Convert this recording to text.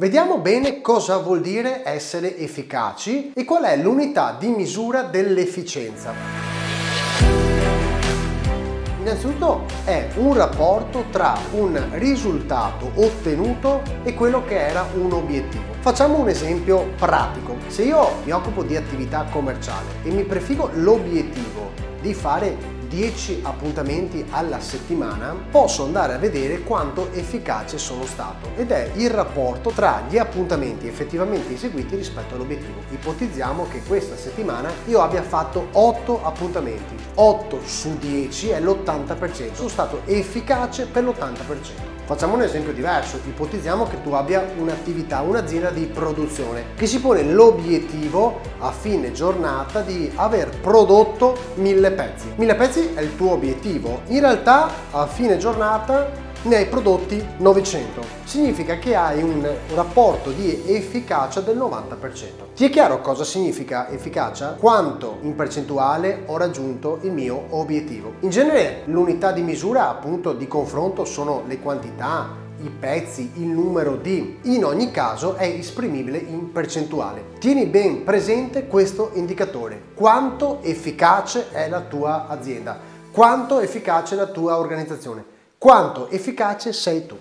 Vediamo bene cosa vuol dire essere efficaci e qual è l'unità di misura dell'efficienza. Innanzitutto è un rapporto tra un risultato ottenuto e quello che era un obiettivo. Facciamo un esempio pratico. Se io mi occupo di attività commerciale e mi prefigo l'obiettivo di fare 10 appuntamenti alla settimana, posso andare a vedere quanto efficace sono stato ed è il rapporto tra gli appuntamenti effettivamente eseguiti rispetto all'obiettivo. Ipotizziamo che questa settimana io abbia fatto 8 appuntamenti, 8 su 10 è l'80%, sono stato efficace per l'80%. Facciamo un esempio diverso, ipotizziamo che tu abbia un'attività, un'azienda di produzione che si pone l'obiettivo a fine giornata di aver prodotto mille pezzi. Mille pezzi è il tuo obiettivo, in realtà a fine giornata ne hai prodotti 900. Significa che hai un rapporto di efficacia del 90%. Ti è chiaro cosa significa efficacia? Quanto in percentuale ho raggiunto il mio obiettivo. In genere l'unità di misura appunto di confronto sono le quantità, i pezzi, il numero di. In ogni caso è esprimibile in percentuale. Tieni ben presente questo indicatore. Quanto efficace è la tua azienda? Quanto efficace è la tua organizzazione? Quanto efficace sei tu.